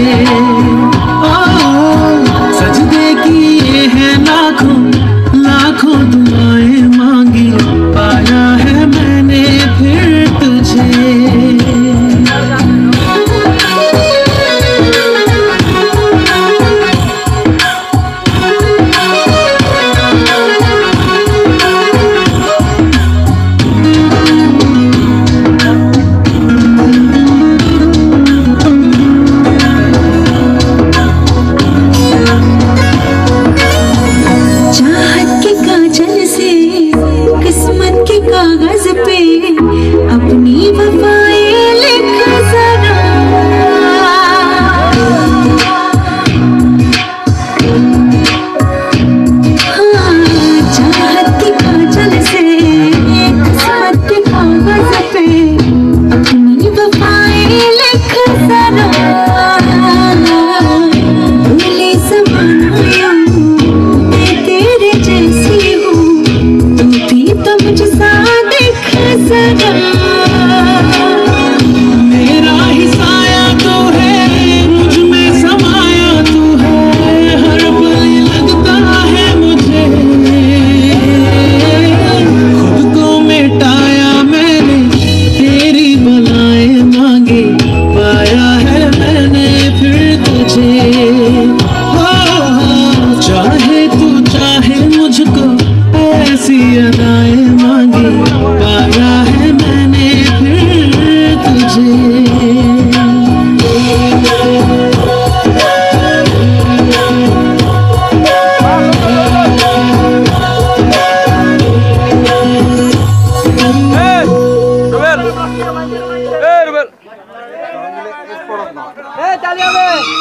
Yeah. किस्मत के कागज़ पे अपनी वफा galera!